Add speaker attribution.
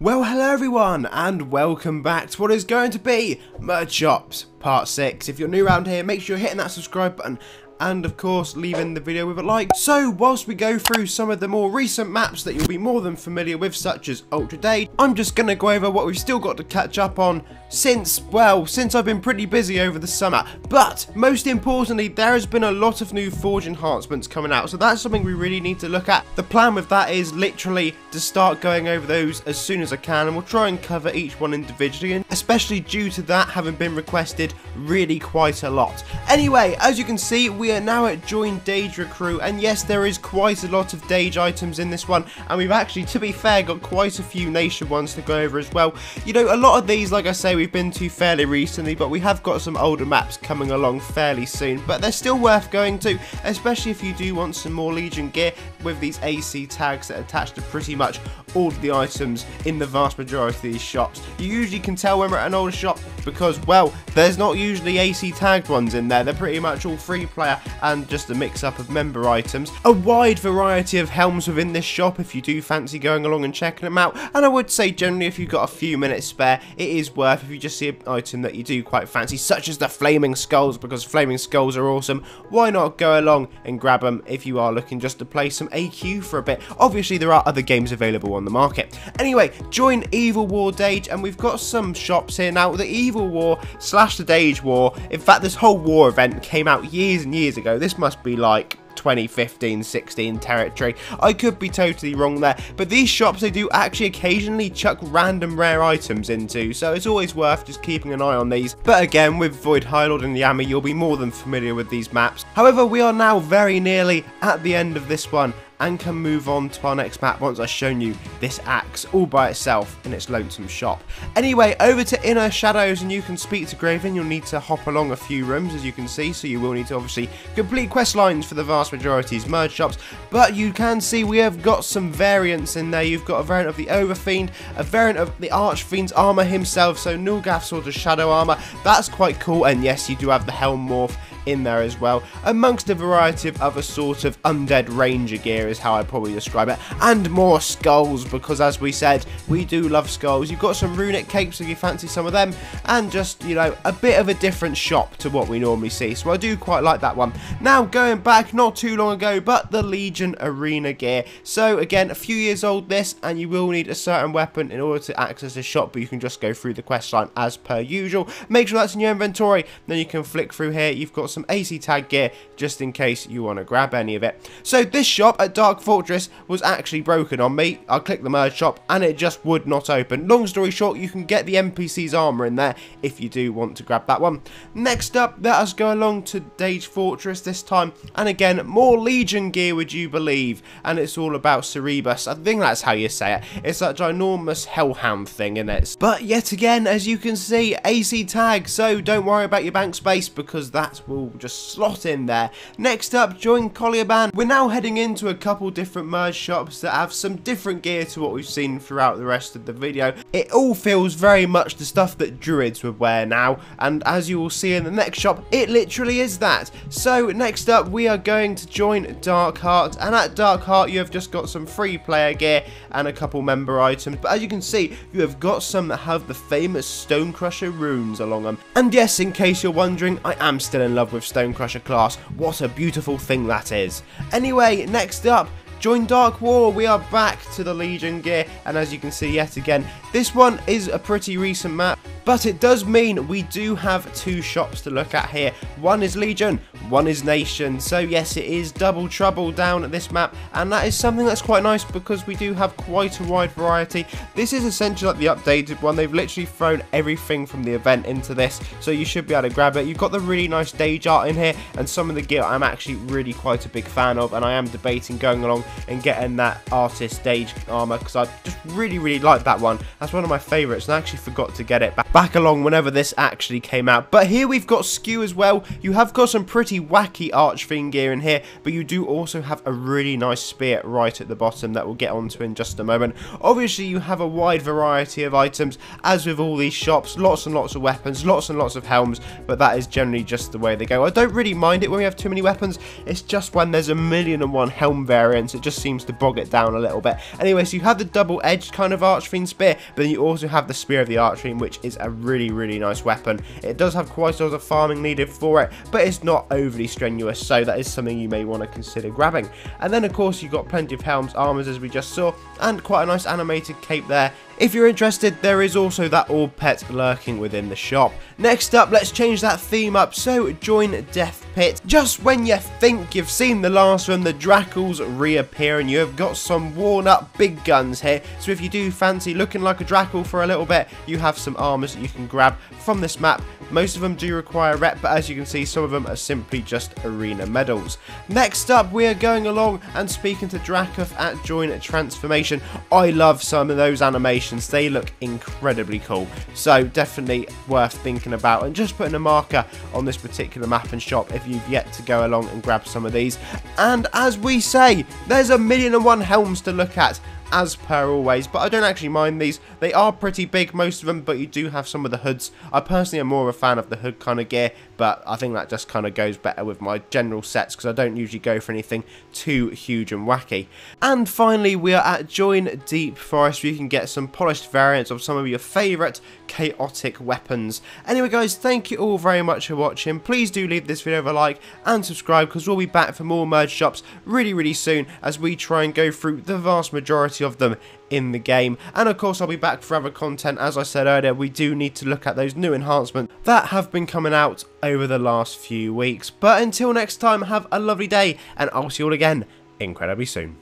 Speaker 1: Well, hello everyone, and welcome back to what is going to be Merge Shops Part 6. If you're new around here, make sure you're hitting that subscribe button and of course leaving the video with a like. So whilst we go through some of the more recent maps that you'll be more than familiar with such as Ultra Dage, I'm just going to go over what we've still got to catch up on since, well, since I've been pretty busy over the summer. But most importantly, there has been a lot of new Forge enhancements coming out, so that's something we really need to look at. The plan with that is literally to start going over those as soon as I can, and we'll try and cover each one individually, and especially due to that having been requested really quite a lot. Anyway, as you can see, we are now at Join Dage Recruit, and yes, there is quite a lot of Dage items in this one, and we've actually, to be fair, got quite a few Nation ones to go over as well. You know, a lot of these, like I say, we've been to fairly recently, but we have got some older maps coming along fairly soon. But they're still worth going to, especially if you do want some more Legion gear with these AC tags that attach to pretty much all of the items in the vast majority of these shops. You usually can tell when we're at an older shop because, well, there's not usually AC tagged ones in there. They're pretty much all free player and just a mix up of member items. A wide variety of helms within this shop if you do fancy going along and checking them out. And I would say generally if you've got a few minutes spare, it is worth if you just see an item that you do quite fancy, such as the Flaming Skulls, because Flaming Skulls are awesome. Why not go along and grab them if you are looking just to play some AQ for a bit? Obviously, there are other games available on the market. Anyway, join Evil War Dage, and we've got some shops here now. The Evil War slash the Dage War. In fact, this whole war event came out years and years ago. This must be like 2015-16 territory. I could be totally wrong there, but these shops they do actually occasionally chuck random rare items into, so it's always worth just keeping an eye on these. But again, with Void Highlord and Yami, you'll be more than familiar with these maps. However, we are now very nearly at the end of this one, and can move on to our next map once I've shown you this axe all by itself in its lonesome shop. Anyway, over to Inner Shadows and you can speak to Graven. You'll need to hop along a few rooms as you can see, so you will need to obviously complete quest lines for the vast majority of merge shops, but you can see we have got some variants in there. You've got a variant of the Overfiend, a variant of the Archfiend's armor himself, so Nulgath sort of shadow armor. That's quite cool, and yes, you do have the Helm morph in there as well, amongst a variety of other sort of undead ranger gear is how I probably describe it, and more skulls, because as we said, we do love skulls. You've got some runic capes if you fancy some of them, and just, you know, a bit of a different shop to what we normally see, so I do quite like that one. Now, going back not too long ago, but the Legion Arena gear. So, again, a few years old this, and you will need a certain weapon in order to access this shop, but you can just go through the quest line as per usual. Make sure that's in your inventory, then you can flick through here. You've got some some AC tag gear just in case you want to grab any of it. So this shop at Dark Fortress was actually broken on me. I clicked the merge shop and it just would not open. Long story short, you can get the NPC's armor in there if you do want to grab that one. Next up, let us go along to Dage Fortress this time. And again, more Legion gear would you believe. And it's all about Cerebus. I think that's how you say it. It's that ginormous hellhound thing in it. But yet again, as you can see, AC tag. So don't worry about your bank space because that will just slot in there. Next up, join Kolyaban. We're now heading into a couple different merge shops that have some different gear to what we've seen throughout the rest of the video. It all feels very much the stuff that druids would wear now, and as you will see in the next shop, it literally is that. So next up, we are going to join Dark Heart, and at Dark Heart, you have just got some free player gear and a couple member items, but as you can see, you have got some that have the famous Stone Crusher runes along them. And yes, in case you're wondering, I am still in love with Stonecrusher class. What a beautiful thing that is. Anyway, next up, Join Dark War, we are back to the Legion gear, and as you can see yet again, this one is a pretty recent map, but it does mean we do have two shops to look at here. One is Legion, one is Nation, so yes, it is double trouble down at this map, and that is something that's quite nice because we do have quite a wide variety. This is essentially like the updated one, they've literally thrown everything from the event into this, so you should be able to grab it. You've got the really nice Dage art in here, and some of the gear I'm actually really quite a big fan of, and I am debating going along and getting that artist Dage armor because I just really really like that one. That's one of my favorites and I actually forgot to get it back, back along whenever this actually came out. But here we've got skew as well. You have got some pretty wacky Arch archfiend gear in here but you do also have a really nice spear right at the bottom that we'll get onto in just a moment. Obviously you have a wide variety of items as with all these shops lots and lots of weapons lots and lots of helms but that is generally just the way they go. I don't really mind it when we have too many weapons. It's just when there's a million and one helm variants it just seems to bog it down a little bit. Anyway, so you have the double-edged kind of Archfiend spear, but then you also have the Spear of the Archfiend, which is a really, really nice weapon. It does have quite a lot of farming needed for it, but it's not overly strenuous, so that is something you may want to consider grabbing. And then, of course, you've got plenty of helms, armors, as we just saw, and quite a nice animated cape there. If you're interested, there is also that orb pet lurking within the shop. Next up, let's change that theme up, so join Death Pit. Just when you think you've seen the last one, the Drakels reappear and you have got some worn up big guns here. So if you do fancy looking like a Drakel for a little bit, you have some armors that you can grab from this map. Most of them do require rep, but as you can see, some of them are simply just arena medals. Next up, we are going along and speaking to Dracoth at Join Transformation. I love some of those animations. They look incredibly cool. So definitely worth thinking about and just putting a marker on this particular map and shop if you've yet to go along and grab some of these. And as we say, there's a million and one helms to look at as per always, but I don't actually mind these. They are pretty big, most of them, but you do have some of the hoods. I personally am more of a fan of the hood kind of gear, but I think that just kind of goes better with my general sets because I don't usually go for anything too huge and wacky. And finally, we are at Join Deep Forest where you can get some polished variants of some of your favourite chaotic weapons. Anyway guys, thank you all very much for watching. Please do leave this video a like and subscribe because we'll be back for more merge shops really, really soon as we try and go through the vast majority of them in the game. And of course, I'll be back for other content. As I said earlier, we do need to look at those new enhancements that have been coming out over the last few weeks. But until next time, have a lovely day, and I'll see you all again incredibly soon.